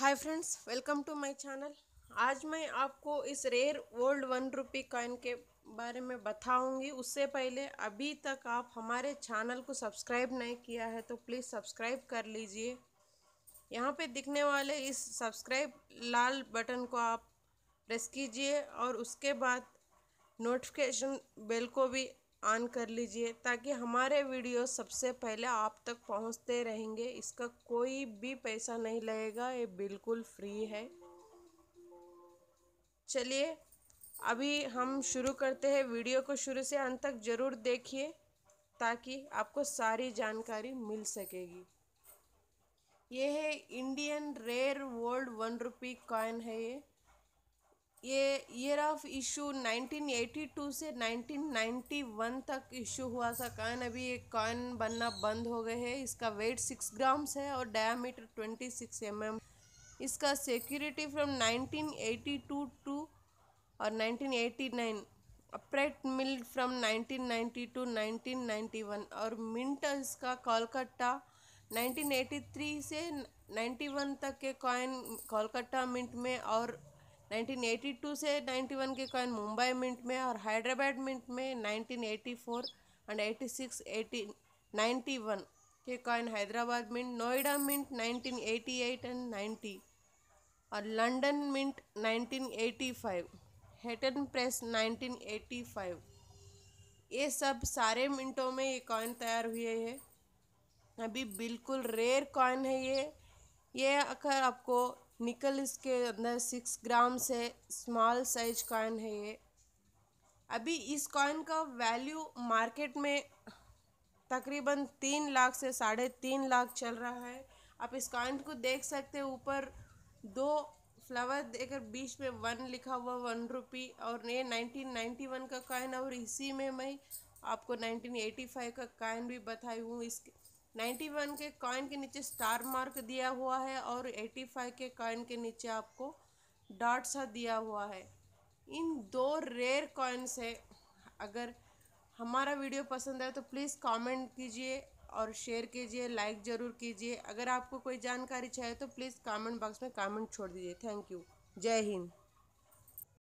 Hi friends, welcome to my channel. आज मैं आपको इस rare old one rupee coin के बारे में बताऊँगी। उससे पहले अभी तक आप हमारे चैनल को सब्सक्राइब नहीं किया है तो प्लीज़ सब्सक्राइब कर लीजिए। यहाँ पे दिखने वाले इस सब्सक्राइब लाल बटन को आप प्रेस कीजिए और उसके बाद नोटिफिकेशन बेल को भी ऑन कर लीजिए, ताकि हमारे वीडियो सबसे पहले आप तक पहुँचते रहेंगे। इसका कोई भी पैसा नहीं लगेगा, ये बिल्कुल फ्री है। चलिए, अभी हम शुरू करते हैं। वीडियो को शुरू से अंत तक ज़रूर देखिए, ताकि आपको सारी जानकारी मिल सकेगी। ये है Indian rare world one rupee coin है ये। ये ईयर ऑफ़ इशू 1982 से 1991 तक इशू हुआ था। कॉइन अभी ये कॉइन बनना बंद हो गए हैं। इसका वेट सिक्स ग्राम्स है और डायमीटर 26 सिक्स mm इसका सिक्योरिटी फ्रॉम 1982 टू और 1989 अपरेट मिल फ्रॉम 1990 टू 1991 और मिंट इसका कोलकाता 1983 से 91 तक के कॉइन कोलकाता मिंट में और 1982 से 91 के कॉइन मुंबई मिंट में और हैदराबाद मिंट में 1984 एंड 86 80 91 के coin Hyderabad mint, Noida mint 1988 and 90 और लंदन मिंट 1985 हेटन प्रेस 1985 ये सब सारे मिनटों में ये कॉइन तैयार हुए हैं। अभी बिल्कुल रेयर कॉइन है ये। ये अगर आपको निकल इसके अंदर सिक्स ग्राम से स्मॉल साइज़ कॉइन है ये। अभी इस कॉइन का वैल्यू मार्केट में तकरीबन तीन लाख से साढ़े तीन लाख चल रहा है। आप इस कॉइन को देख सकते हैं, ऊपर दो फ्लावर देकर बीच में वन लिखा हुआ वन रुपी और ये नाइनटीन नाइन्टी वन का कॉइन और इसी में मैं आपको नाइनटीन एटी फाइव का कॉइन भी बताई हूँ। इसके नाइन्टी वन के कॉइन के नीचे स्टार मार्क दिया हुआ है और एटी फाइव के कॉइन के नीचे आपको डॉट सा दिया हुआ है। इन दो रेयर कॉइन्स है। अगर हमारा वीडियो पसंद आए तो प्लीज़ कमेंट कीजिए और शेयर कीजिए लाइक ज़रूर कीजिए। अगर आपको कोई जानकारी चाहिए तो प्लीज़ कमेंट बॉक्स में कमेंट छोड़ दीजिए। थैंक यू जय हिंद।